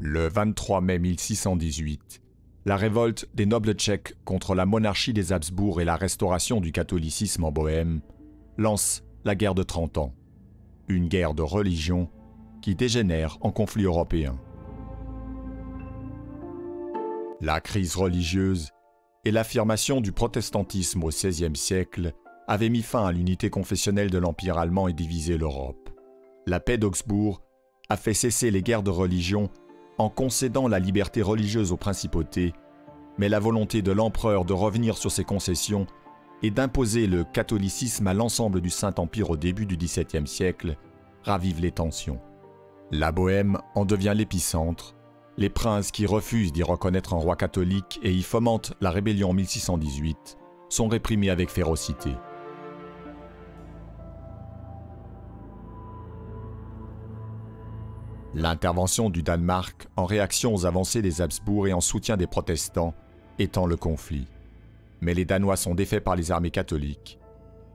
Le 23 mai 1618, la révolte des nobles tchèques contre la monarchie des Habsbourg et la restauration du catholicisme en Bohême lance la guerre de Trente Ans, une guerre de religion qui dégénère en conflit européen. La crise religieuse et l'affirmation du protestantisme au XVIe siècle avaient mis fin à l'unité confessionnelle de l'Empire allemand et divisé l'Europe. La paix d'Augsbourg a fait cesser les guerres de religion en concédant la liberté religieuse aux principautés, mais la volonté de l'empereur de revenir sur ses concessions et d'imposer le catholicisme à l'ensemble du Saint-Empire au début du XVIIe siècle ravive les tensions. La Bohême en devient l'épicentre, les princes qui refusent d'y reconnaître un roi catholique et y fomentent la rébellion en 1618 sont réprimés avec férocité. L'intervention du Danemark en réaction aux avancées des Habsbourg et en soutien des protestants étend le conflit. Mais les Danois sont défaits par les armées catholiques.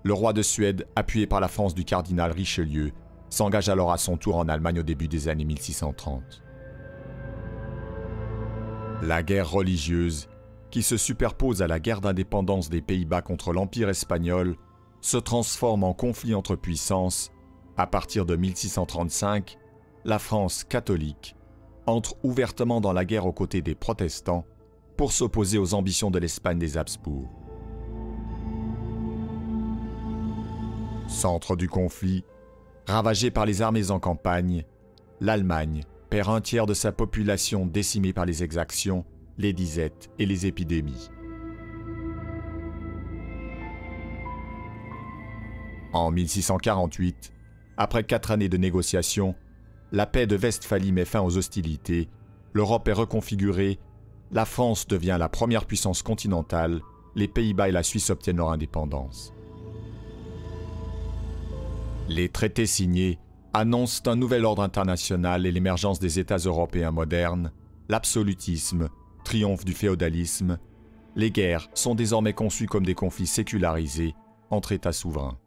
Le roi de Suède, appuyé par la France du cardinal Richelieu, s'engage alors à son tour en Allemagne au début des années 1630. La guerre religieuse, qui se superpose à la guerre d'indépendance des Pays-Bas contre l'Empire espagnol, se transforme en conflit entre puissances à partir de 1635 la France catholique entre ouvertement dans la guerre aux côtés des protestants pour s'opposer aux ambitions de l'Espagne des Habsbourg. Centre du conflit, ravagé par les armées en campagne, l'Allemagne perd un tiers de sa population décimée par les exactions, les disettes et les épidémies. En 1648, après quatre années de négociations, la paix de Westphalie met fin aux hostilités, l'Europe est reconfigurée, la France devient la première puissance continentale, les Pays-Bas et la Suisse obtiennent leur indépendance. Les traités signés annoncent un nouvel ordre international et l'émergence des États européens modernes, l'absolutisme, triomphe du féodalisme, les guerres sont désormais conçues comme des conflits sécularisés entre États souverains.